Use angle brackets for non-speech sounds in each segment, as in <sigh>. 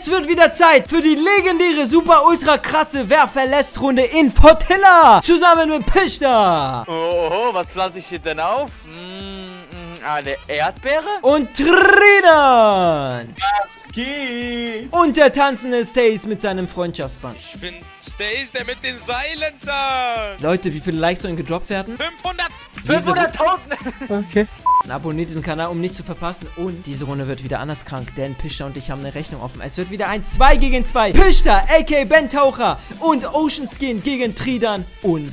Es wird wieder Zeit für die legendäre, super, ultra krasse Wer verlässt Runde in Fortilla. Zusammen mit Pishta. Oh, was pflanze ich hier denn auf? Mm, mm, eine Erdbeere? Und Tridan. Was geht? Und der tanzende Stace mit seinem Freundschaftsband. Ich bin Stace, der mit den Seilen da. Leute, wie viele Likes sollen gedroppt werden? 500. 500.000! Okay. Abonniert diesen Kanal, um nichts zu verpassen. Und diese Runde wird wieder anders krank, denn Pishta und ich haben eine Rechnung offen. Es wird wieder ein 2 gegen 2. Pishta, a.k.a. Ben Taucher und Ocean Skin gegen Tridan und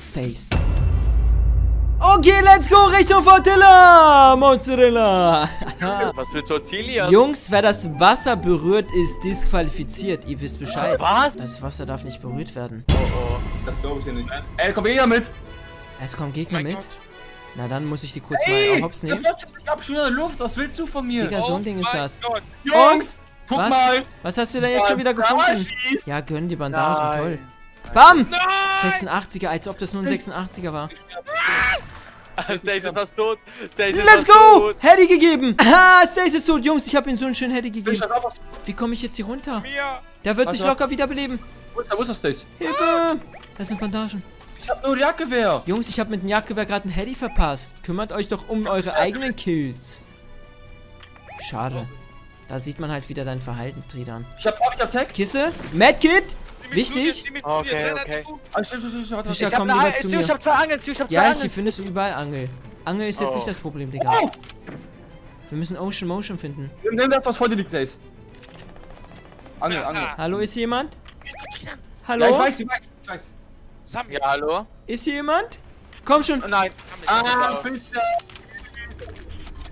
Stace. Okay, let's go Richtung Fortilla. Mozzarella. <laughs> Was für Tortillas? Jungs, wer das Wasser berührt, ist disqualifiziert. Ihr wisst Bescheid. Was? Das Wasser darf nicht berührt werden. Oh, oh. Das glaube ich ja nicht. Ey, komm hier mit. Es kommen Gegner Mein mit. Gott. Na, dann muss ich die kurz Ey, mal hops nehmen. ich hab schon in der Luft. Was willst du von mir? Digga, so ein Ding ist das. Gott. Jungs, guck Was? mal. Was hast du denn jetzt schon wieder gefunden? schießt. Ja, gönn die Bandagen, Nein. toll. Bam! Nein. 86er, als ob das nur ein 86er war. Stace ist fast tot. Stace ist Let's fast go! tot. Heady gegeben! Ah, Stace ist tot. Jungs, ich habe ihm so einen schönen Heady gegeben. Wie komme ich jetzt hier runter? Der wird Was sich locker wiederbeleben. Wo ist der, wo ist das Stace? Hilfe! Das sind Bandagen. Ich hab nur Jagdgewehr. Jungs, ich habe mit dem Jagdgewehr gerade einen Heady verpasst. Kümmert euch doch um eure eigenen Kills. Schade. Da sieht man halt wieder dein Verhalten, Tridan. Ich hab, ich hab Tag. Kisse? Zu dir, Wichtig? Okay, okay. Ah, Ich hab, eine, Angel, ich hab zwei Angeln, ich hab zwei Ja, hier Angeln. findest du überall Angel. Angel ist jetzt Oh. nicht das Problem, Digga. Oh, Wir müssen Ocean Motion finden. nimm, das, was vor dir liegt, Stace. Angel, Angel. Hallo, ist hier jemand? Hallo? Ja, ich weiß, ich weiß, ich weiß. Sam, Ja, hallo? Ist hier jemand? Komm schon. Oh, nein. Ah, Fischer.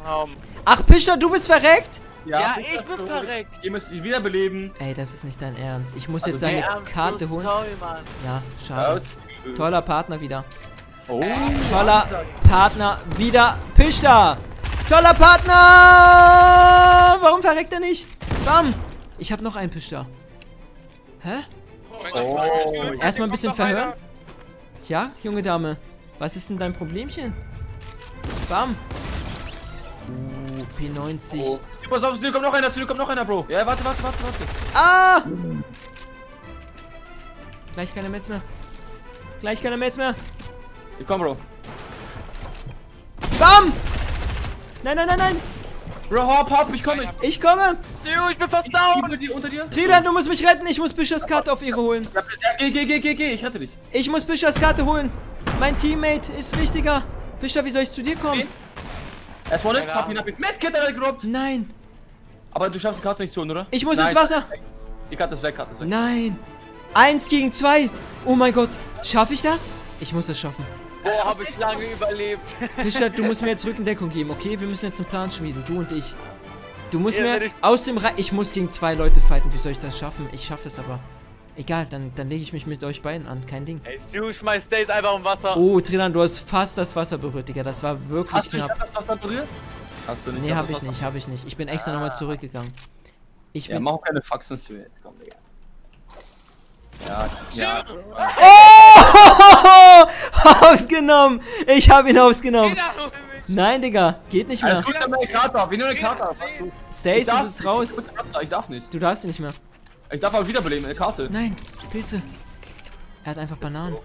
Um, Ach, Pischer, du bist verreckt? ja, Fischer, ich bin du- verreckt. Ihr müsst dich wiederbeleben. Ey, das ist nicht dein Ernst. Ich muss Also, jetzt seine Karte so holen. Sorry, Mann. Ja, schade. Aus. Toller Partner wieder. Oh. Toller Partner wieder. Pischter. Toller Partner. Warum verreckt er nicht? Bam. Ich habe noch einen Pischter. Hä? Oh. schön. Erstmal ein bisschen verhören. Ja, junge Dame. Was ist denn dein Problemchen? Bam. Uh, P90. Oh. Pass auf, zu dir kommt noch einer, zu dir kommt noch einer, Bro. Ja, warte, warte, warte, warte. Ah! Gleich keine Metz mehr. Gleich keine Metz mehr. Hier, komm, Bro. Bam! Nein, nein, nein, nein. Bro, hopp, hopp, ich komme. Ich komme. Stu, ich bin fast down. Unter dir, unter dir. Tridan, du musst mich retten. Ich muss Bischers Karte auf ihre holen. Ja, geh, geh, geh, geh, geh, ich rette dich. Ich muss Bischers Karte holen. Mein Teammate ist wichtiger. Bischer, wie soll ich zu dir kommen? Er ist vorne, hab ihn, hab ihn. Medkit hat er. Nein. Aber du schaffst die Karte nicht zu holen, oder? Ich muss Nein. ins Wasser. Die Karte ist weg, Karte ist weg. Nein. Eins gegen zwei. Oh mein Gott. Schaffe ich das? Ich muss das schaffen. Boah, hab ich lange überlebt. <laughs> Bischer, du musst mir jetzt Rückendeckung geben, okay? Wir müssen jetzt einen Plan schmieden. Du und ich. Du musst Ja, mir aus dem Ra Ich muss gegen zwei Leute fighten. Wie soll ich das schaffen? Ich schaffe es aber. Egal, dann, dann lege ich mich mit euch beiden an. Kein Ding. Ey, Stu, schmeiß Stace einfach im Wasser. Oh, Trinan, du hast fast das Wasser berührt, Digga. Das war wirklich Hast du nicht knapp. das Wasser berührt? Hast du nicht? Nee, hab ich nicht, hab ich nicht. Ich bin extra nochmal zurückgegangen. Ich Ja, bin. mach auch keine Faxen zu jetzt, komm, Digga. Ja, ja. Oh! <laughs> Hops genommen! Ich hab ihn hops genommen. Trainer, hol mich. Nein, Digga, geht nicht mehr. Alles gut, dann meine Karte auf. Wir nehmen eine Karte auf. Was du? Stace, du bist raus. Ich darf nicht. Du darfst ihn nicht mehr. Ich darf aber wiederbeleben, eine Karte. Nein, Pilze. Er hat einfach Bananen.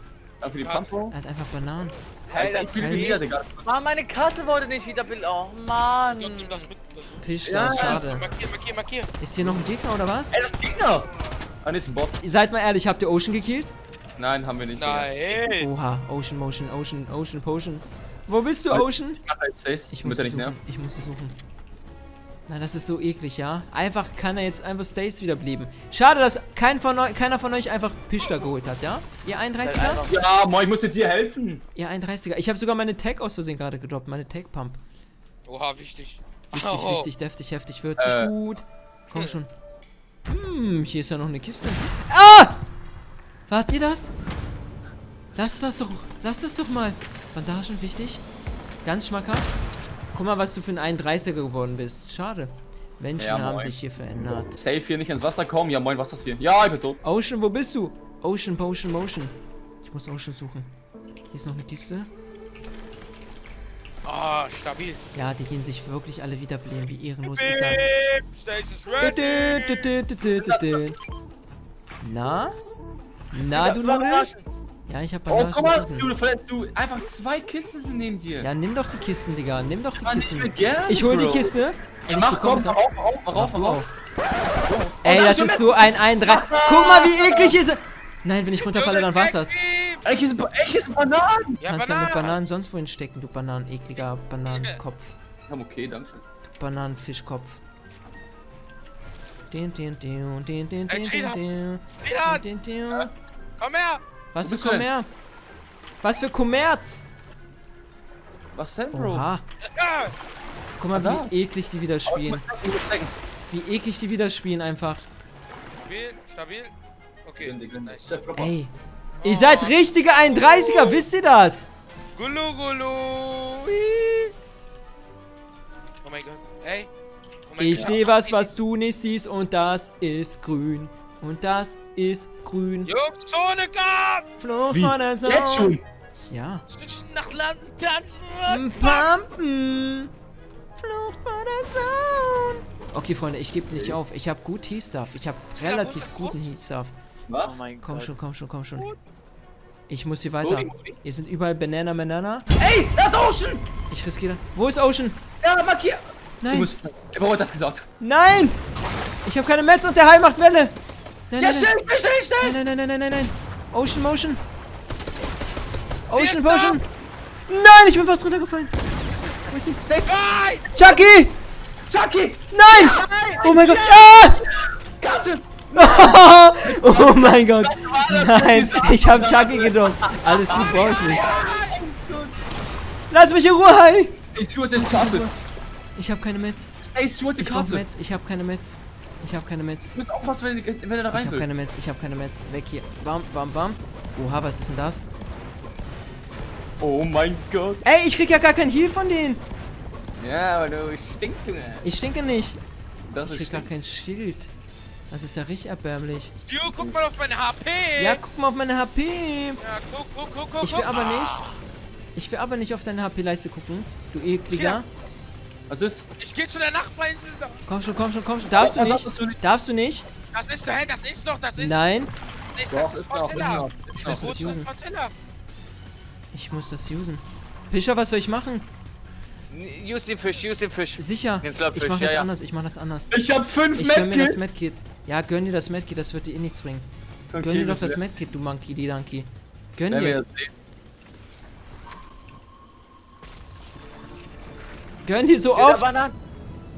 Danke für die Pump. Er hat einfach Bananen. Hey, Ich fühle mich wieder, Digga. Mann, meine Karte wurde nicht wieder bild. Oh, Mann. Nimm das Ja, schade. Markier, markier, markier. Ist hier noch ein Gegner oder was? Ey, das ist Gegner! Ah, nee, ist ein Bot. Seid mal ehrlich, habt ihr Ocean gekillt? Nein, haben wir nicht. Nein. Oha, Ocean, Motion, Ocean, Ocean, Potion. Wo bist du, Halt. Ocean? Ich mach halt Stace. Ich muss nicht, suchen. Ich muss sie suchen. Nein, das ist so eklig, ja? Einfach kann er jetzt einfach Stace wiederbeleben. Schade, dass kein von keiner von euch einfach Pishta geholt hat, ja? Ihr 31er? Ja, moin, ich muss jetzt hier helfen. Ihr 31er. Ich habe sogar meine Tag aus Versehen gerade gedroppt, meine Tag Pump. Oha, wichtig. Wichtig, Oh. wichtig, deftig, heftig, würzig, Äh. gut. Komm schon. Hm, hier ist ja noch eine Kiste. Ah! Wart ihr das? Lasst das doch, lasst das doch mal. Bandagen, wichtig. Ganz schmackhaft. Guck mal, was du für ein 31er geworden bist. Schade. Menschen Ja, haben sich hier verändert. Safe hier nicht ins Wasser kommen. Ja, moin, was ist das hier? Ja, ich bin tot. Ocean, wo bist du? Ocean, Potion, Motion. Ich muss Ocean suchen. Hier ist noch eine Kiste. Oh, stabil. Ja, die gehen sich wirklich alle wiederbeleben. Wie ehrenlos ist das? Ready. Dü. Na? Na, du Nudel? Ja, ich hab Oh, Bananen. guck mal, du, du verletzt du. Einfach zwei Kisten sind neben dir. Ja, nimm doch die Kisten, Digga. Nimm doch die Mann, ich Kisten. gerne, Ich hol die. Kiste. Und mach, ich komm, mach auf, mach auf, mach auf, Mach auf. Ey, das ist so ein 1-3. Guck mal, wie eklig ist er. Nein, wenn ich runterfalle, dann war's das. Hier sind Bananen. Ja, Kannst du mit Bananen. Bananen sonst wohin stecken, du Bananen, ekliger Bananenkopf. <laughs> Ja, okay, danke schön. Du Bananenfischkopf. Din, din, din, din, din, Ey, din, din, din. komm her. Was für? Kommerz? Was für Kommerz? Was denn, Bro? Oha. Ja. Guck mal, Da. wie eklig die wieder spielen. Wie eklig die wieder spielen einfach. Stabil, stabil. Okay, nice. Ey. Ihr seid richtige 31er, wisst ihr das? Gulu, gulu. Oh mein Gott. Ey. Oh mein Ich sehe was, was du nicht siehst und das ist grün. Und das ist grün. Jungs. Fluch Wie? von der Sonne. Jetzt schon. Ja. Zwischen nach Landen tanzen. Pumpen. Flucht vor der Sonne. Okay, Freunde, ich gebe nicht auf. Ich habe gut Heat-Stuff. Ich habe relativ gut, guten Heat-Stuff. Was? Oh mein Komm Gott. schon, komm schon, komm schon. Ich muss hier weiter. Hier sind überall Banana, Banana. Ey, das ist Ocean! Ich riskiere. Wo ist Ocean? Ja, markier! Du Nein. musst. Warum hat das gesagt? Nein! Ich habe keine Metz und der Hai macht Welle. Nein, Ja, nein, schnell, schnell, schnell, schnell! nein, nein, nein, nein, nein, nein. Ocean, Motion. Ocean, Motion. Nein, ich bin fast runtergefallen. Wo ist sie? Nein. Chucky! Chucky! Nein! Oh mein Gott. Ah! Karte! <laughs> Oh mein Gott. Nein, ich habe Chucky gedrückt. Alles gut, brauche ich nicht. Lass mich in Ruhe, Hai. Ey, Stuart, jetzt die Karte! Ich habe keine Metz. Ey, Stuart, die Ich Karte! Metz. Ich habe keine Metz. Ich habe keine Metz. Du musst aufpassen, wenn, wenn er da Ich rein habe will. keine Metz. Ich habe keine Metz. Weg hier. Bam, bam, bam. Oha, was ist denn das? Oh mein Gott! Ey, ich krieg ja gar kein Heal von denen. Ja, aber du stinkst, Junge. Ich stinke nicht. Das Ich krieg gar kein Schild. Das ist ja richtig erbärmlich. Stu, guck mal auf meine HP. Ja, guck mal auf meine HP. Ja, guck, guck, guck, guck. Ich will guck. aber nicht. Ich will aber nicht auf deine HP-Leiste gucken. Du ekliger. Was ist? Ich geh zu der Nachbarinsel. da. Komm schon, komm schon, komm schon. Darfst du nicht? sagst du nicht? Darfst du nicht? Das ist, hä, das ist noch, das ist. Nein. Das ist, Doch, das ist ist noch. Ich muss das usen. Fortella? Ich muss das usen. Pischer, was soll ich machen? Use den Fisch, use den Fisch. Sicher. Den Ich mach das ja. anders. Ich mach das anders. Ich hab fünf Ich gönn mir das Medkits! Medkit. Ja, gönn dir das Medkit. Das wird dir eh nichts bringen. Gönn dir doch das Medkit, du Monkey, die Donkey. Gönn Wenn dir. Gönn dir so Steht oft.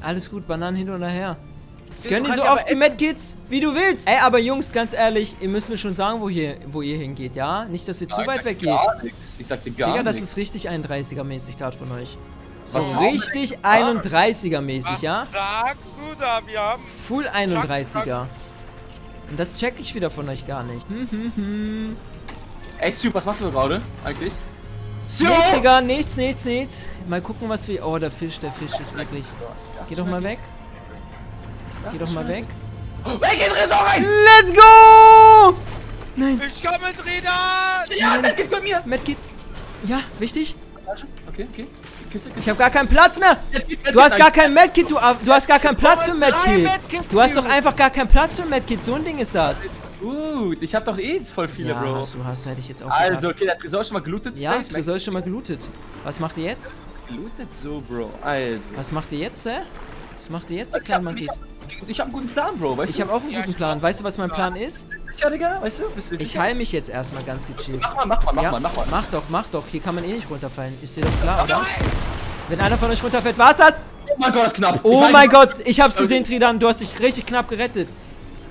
Alles gut, Bananen hin und her. Gönn dir so oft die. Medkits, wie du willst. Ey, aber Jungs, ganz ehrlich, ihr müsst mir schon sagen, wo, hier, wo ihr hingeht, ja? Nicht, dass ihr zu Ja, ich weit sag weg geht. Gar nichts. Ich sag dir gar Digga, das nichts. ist richtig 31er-mäßig gerade von euch. So Was richtig denn 31er-mäßig, Was ja? sagst du da? Wir haben. Full 31er. Und das check ich wieder von euch gar nicht. Hm, hm, hm. Ey, Stu, was machst du gerade eigentlich? Stu! Nichts, Digga, nichts, nichts, nichts. Mal gucken, was wir... Oh, der Fisch, der Fisch ist eklig. Geh doch mal weg. Geh doch mal weg. Weg in Ressort rein! Let's go! Nein, Ich komm mit Rädern! Ja, Medkit bei mir! Medkit. Ja, wichtig. Okay, okay. Ich habe gar keinen Platz mehr. Du hast gar kein Medkit, du, du hast gar keinen Platz für Medkit. Du hast doch einfach gar keinen Platz für Medkit. So ein Ding ist das. Gut, ich hab doch eh voll viele, Ja, Bro. hast du, hast du, hätte ich jetzt auch Also, gesagt. okay, der Tresor ist schon mal gelootet. Ja, Space, Tresor ist schon mal gelootet. Was macht ihr jetzt? Gelootet so, Bro. Also. Was macht ihr jetzt, hä? Was macht ihr jetzt, ihr Ich kleinen ich, Monkeys? ich hab einen guten Plan, Bro, weißt Ich du? habe auch einen Ja, guten ich Plan. Weißt du, was mein Plan ist? Ja, Digga, weißt du? Bist du Ich sicher? heile mich jetzt erstmal ganz gechillt. Mach mal, mach mal, mach Ja, mal, mach mal. mach doch, mach doch. Hier kann man eh nicht runterfallen. Ist dir doch klar, oder? Wenn einer von euch runterfällt, war's das? Oh mein Gott, knapp. Oh Ich mein Gott, ich hab's gesehen, Tridan. Du hast dich richtig knapp gerettet.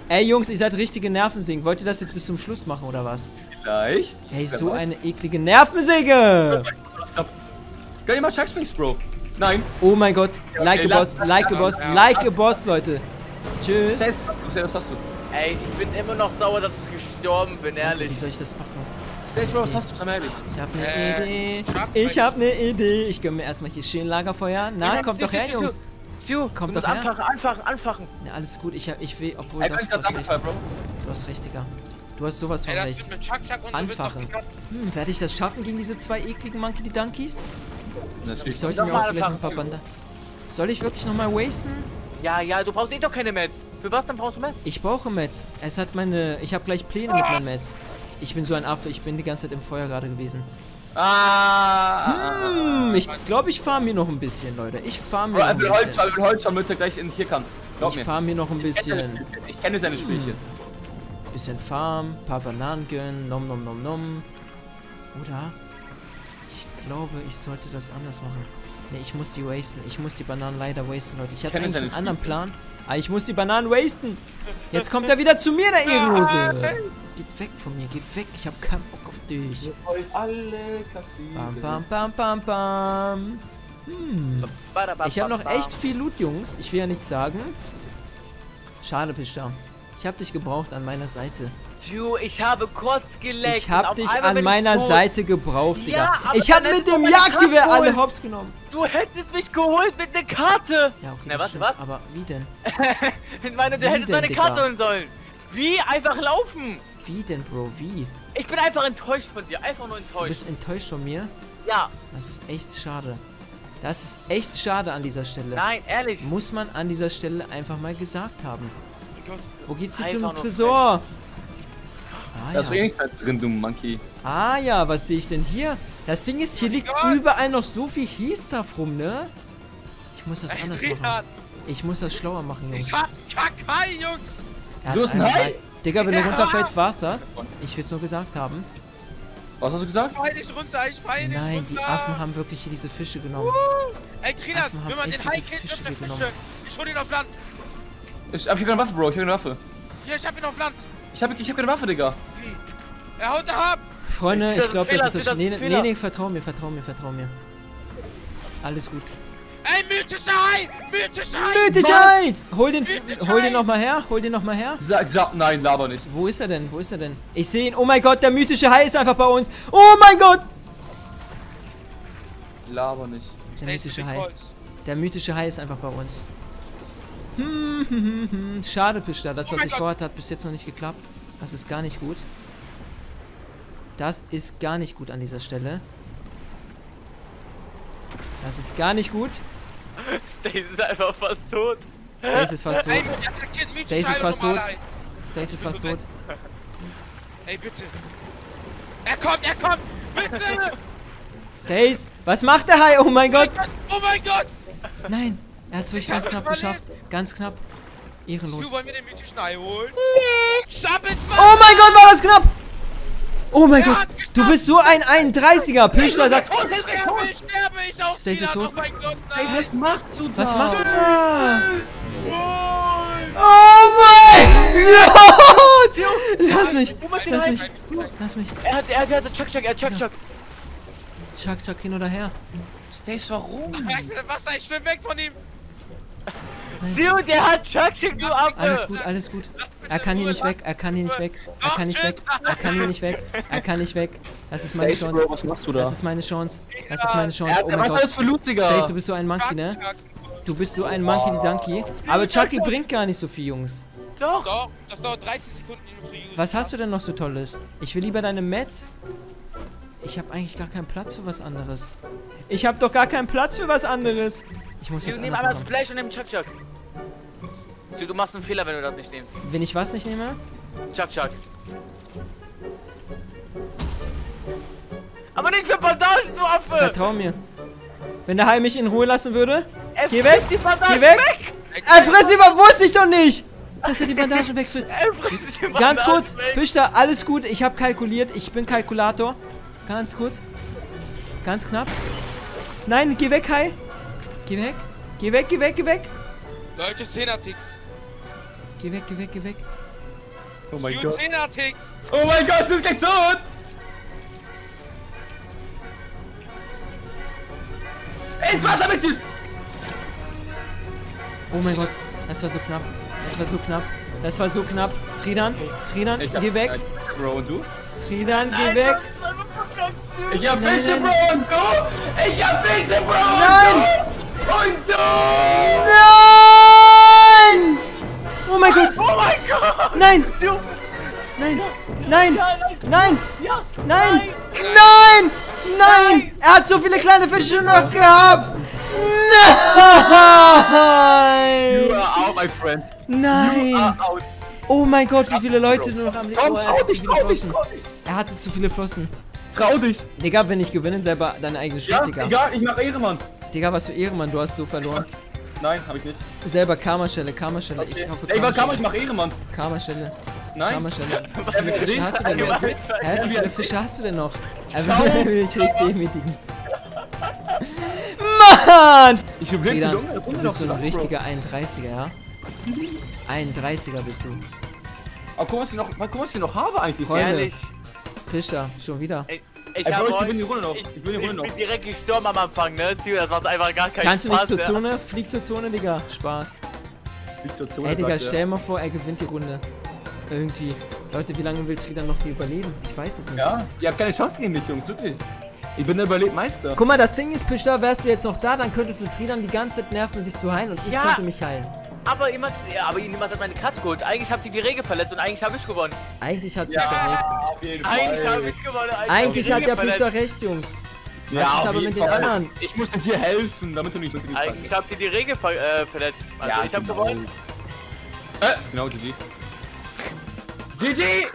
Ey, Jungs, ihr seid richtige Nervensägen. Wollt ihr das jetzt bis zum Schluss machen, oder was? Vielleicht. Ey, so eine eklige Nervensäge! Gönn dir mal Sharksprings, Bro. Nein. Oh mein Gott, like a okay, lass- boss, like a boss, like a boss, Leute. Tschüss. Was hast du? Ey, ich bin immer noch sauer, dass ich gestorben bin, ehrlich. Wie soll ich das machen? Selbst, Bro, was hast du? Sag mal ehrlich. Ich hab ne Äh, Idee. Ich hab ne Idee. Ich gönn mir erstmal hier schön Lagerfeuer. Na, kommt doch her, Jungs. Stu, Kommt doch her. anfachen, anfachen, anfachen. Ja, alles gut. Ich, hab- ich will, obwohl Ey, ich du hast recht. Du hast recht, Digga. Du hast sowas von Ey, recht. Chuck Chuck Anfachen. knapp. Hm, werde ich das schaffen gegen diese zwei ekligen Monkey Donkeys? Das Ich ist sollte mir Nochmal auch vielleicht ein paar. Banda... Soll ich wirklich nochmal wasten? Ja, ja, du brauchst eh doch keine Mets. Für was dann brauchst du Mets? Ich brauche Mets. Es hat meine... Ich habe gleich Pläne mit meinen Mets. Ich bin so ein Affe. Ich bin die ganze Zeit im Feuer gerade gewesen. Ah! Hm, ich glaube, ich farm hier noch ein bisschen, Leute. Ich farm Bro, hier er noch will ein Holz, bisschen. will Holz, damit er gleich in hier kann. Glaub Ich mir. farm hier noch ein bisschen. Ich kenne seine Spielchen. Bisschen Farm, paar Bananen gönnen, nom nom nom nom. Oder? Ich glaube, ich sollte das anders machen. Ne, ich muss die wasten. Ich muss die Bananen leider wasten, Leute. Ich hatte eigentlich einen anderen. Plan. Aber ich muss die Bananen wasten. Jetzt kommt er wieder zu mir, der Ehrenlose. Geht weg von mir, geh weg. Ich habe keinen Bock auf dich. wollt alle kassieren. Bam, bam, bam, bam, bam. Hm. Ich habe noch echt viel Loot, Jungs. Ich will ja nichts sagen. Schade, Pista. Ich habe dich gebraucht an meiner Seite. Du, ich habe kurz geleckt. Ich habe dich an meiner. Seite gebraucht, Digga. Ja, ich habe mit du dem Jagdgewehr alle hops genommen. Du hättest mich geholt mit einer Karte. Ja, okay. Na, warte, was? Aber wie denn? <laughs> Ich meine, du Wie hättest denn, meine Digga? Karte holen sollen. Wie? Einfach laufen. Wie denn, Bro? Wie? Ich bin einfach enttäuscht von dir. Einfach nur Du enttäuscht. bist enttäuscht von mir? Ja. Das ist echt schade. Das ist echt schade an dieser Stelle. Nein, ehrlich. Muss man an dieser Stelle einfach mal gesagt haben. Wo geht's Einfach zum Tresor? Ah Da ist doch eh ja. nichts drin, du Monkey. ah ja, was sehe ich denn hier? Das Ding ist, hier Oh liegt Gott. überall noch so viel Heat-Stuff rum, ne? Ich muss das Ey, anders machen. Trian, Ich muss das schlauer machen, Jungs. ich hab Kakai, Jungs. Er Du hast einen Hai? Hai. Digga, wenn du Ja. runterfällst, war's das. Ich will's nur gesagt haben. Was hast du Ich gesagt? fall nicht runter, ich fall nicht Nein, runter. die Affen haben wirklich hier diese Fische genommen. Ey, Trinan, Affen haben wenn man den Hai killt, nimmt er genommen. Fische. Ich hol ihn auf Land. Ich hab hier keine Waffe, Bro. Ich hab keine Waffe. Hier, ich hab ihn auf Land. Ich hab, ich hab keine Waffe, Digga. Er haut ab. Freunde, ich glaube, das ist das Nee, nee, nee, vertrau mir, vertrau mir, vertrau mir. Alles gut. Ey, mythischer Hai. Mythischer Hai. Mythischheit! Hol den, hol den nochmal her, hol den nochmal her. Sag, sag, nein, laber nicht. Wo ist er denn? Wo ist er denn? Ich sehe ihn. Oh mein Gott, der mythische Hai ist einfach bei uns. Oh mein Gott! Laber nicht. Der mythische Hai. Der mythische Hai ist einfach bei uns. Hm, hm, hm, hm. Schade, Pischter. Das, Oh was ich vorhatte, hat bis jetzt noch nicht geklappt. Das ist gar nicht gut. Das ist gar nicht gut an dieser Stelle. Das ist gar nicht gut. <laughs> Stacy ist einfach fast tot. Stace ist fast tot. Ey, mythischer ist fast tot. Stace ist fast tot. Ey, bitte. Er kommt, er kommt. Bitte. <laughs> Stace, was macht der Hai? Oh mein Gott. Oh mein Gott. Nein, er hat es wirklich ganz knapp überlebt. geschafft. Ganz knapp. Ehrenlos. Du, wollen wir den mythischen Hai holen? Schabbels, Oh mein Gott, war das knapp! Oh mein Er Gott, du bist so ein 31er. Pischler sagt, Ich sterbe, ich sterbe, ich auch Stacy wieder. Oh mein Gott, nein. Was machst du da? was machst du da? Oh mein Gott! Lass mich, lass mich, lass mich. Er hat, er hat, er hat Chuck Chuck, er hat Chuck Chuck. Chuck, Chuck, hin oder her. Stace, warum? Wasser, ich schwimm weg von ihm. Und der hat Chuck Chuck, du Affe. Alles gut, alles gut. Er kann hier nicht weg, er kann hier nicht weg, er kann nicht weg, er kann hier nicht weg, er kann nicht weg. Das ist meine Chance. Was machst du da? Das ist meine Chance. Das ist meine Chance. Oh was mein Gott. für Loot, Digga? Stace, du bist so ein Monkey, ne? Du bist so ein Monkey, Donkey. Aber Chucky bringt gar nicht so viel, Jungs. Doch. Doch, das dauert 30 Sekunden, ihn zu usen. Was hast du denn noch so Tolles? Ich will lieber deine Mets. Ich habe eigentlich gar keinen Platz für was anderes. Ich habe doch gar keinen Platz für was anderes. Ich muss das nimm einmal. Splash und nimm Chuck Chuck. Du machst einen Fehler, wenn du das nicht nimmst. Wenn ich was nicht nehme? Chuck Chuck. Aber nicht für Bandagen, du Affe! Vertrau mir. Wenn der Hai mich in Ruhe lassen würde? Er Geh weg! die Bandagen Geh weg! weg! Er frisst die wusste ich doch nicht! Dass er die Bandagen wegfrisst. <laughs> Er frisst die Bandagen Ganz kurz! Büchter, alles gut. Ich habe kalkuliert. Ich bin Kalkulator. Ganz kurz. Ganz knapp. Nein, geh weg, Hai. Geh weg. Geh weg, geh weg, geh weg. Leute, 10er-Ticks. Geh weg, geh weg, geh weg. Oh mein Gott. 10er-Ticks. Oh mein Gott, sie ist gleich tot! Ins Wasser mit sie! Oh mein Gott, das war so knapp. Das war so knapp. Das war so knapp. Tridan, Tridan, Ich hab- geh weg. Bro, und du? Tridan, geh weg. Ich hab Fische. Bro, und du? Ich hab Fische, Bro! und Nein! du? Und du! Nein! Oh mein Gott! Oh mein Gott! Nein! Nein! Nein! nein, nein, Nein! Nein! Er hat so viele kleine Fische noch gehabt! You Nein! are out, my friend. You Nein! are out. Oh mein Gott, wie viele Leute nur noch am Leben. Komm, Oh, trau dich, viele trau dich, Flossen. trau dich. Er hatte zu viele Flossen. Trau dich. Digga, wenn ich gewinne, selber deine eigene Schuld, Ja, Digga. egal, ich mach Ehrenmann. Digga, was für Ehrenmann, du hast so verloren. Nein, hab ich nicht. Selber Karma-Stelle, Karma-Stelle. Okay. Ich hoffe, Ey, was kann man? Ich Karma-Stelle. mach Ehrenmann. Karma-Stelle. Nein. <laughs> Wir Wie viele Fische hast du denn noch? Hä, wie viele Fische hast du denn noch? Er will mich richtig demütigen. Mann! Ich bin blind, Digga, Junge. du bist so ein lang, Bro. richtiger 31er, ja? 31er bist du. Aber guck, was ich noch, guck, was ich noch habe eigentlich. Freunde. Ehrlich. Fischer, schon wieder. Ey, ich hab ich gewinne die Runde noch. Ich, Ich ich Runde bin noch. direkt gestorben am Anfang, ne? Das macht einfach gar keinen Kannst du nicht Spaß zur. Zone? Flieg zur Zone, Digga. Spaß. Liegt zur Zone, Ey, Digga, sagt stell mal vor, er gewinnt die Runde. Irgendwie. Leute, wie lange will Tridan noch hier überleben? Ich weiß es nicht. Ja, ihr habt keine Chance gegen mich, Jungs, wirklich. Ich bin der Überlebmeister. Guck mal, das Ding ist, Pischter, wärst du jetzt noch da, dann könntest du Tridan die ganze Zeit nerven, sich zu heilen und ich Ja. könnte mich heilen. Aber jemand, ja, aber jemand hat meine Katze geholt. Eigentlich habt ihr die Regel verletzt und eigentlich habe ich gewonnen. Eigentlich hat Pischter recht. auf jeden Eigentlich habe ich gewonnen. Eigentlich hab hat der Regel Pischter verletzt. recht, Jungs. Ja, ist auf aber jeden mit den Fall. anderen? Ich musste dir helfen, damit du nicht mit Eigentlich habt ihr die Regel ver äh, verletzt. Also ich habe genau. gewonnen. Äh, genau, GG. GG!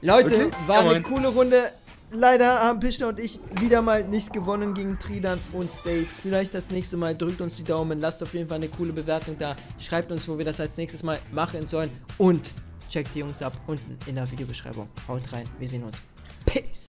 Leute, war eine Jawohl. coole Runde. Leider haben Pischter und ich wieder mal nicht gewonnen gegen Tridan und Stace. Vielleicht das nächste Mal. Drückt uns die Daumen. Lasst auf jeden Fall eine coole Bewertung da. Schreibt uns, wo wir das als nächstes Mal machen sollen. Und checkt die Jungs ab unten in der Videobeschreibung. Haut rein. Wir sehen uns. Peace.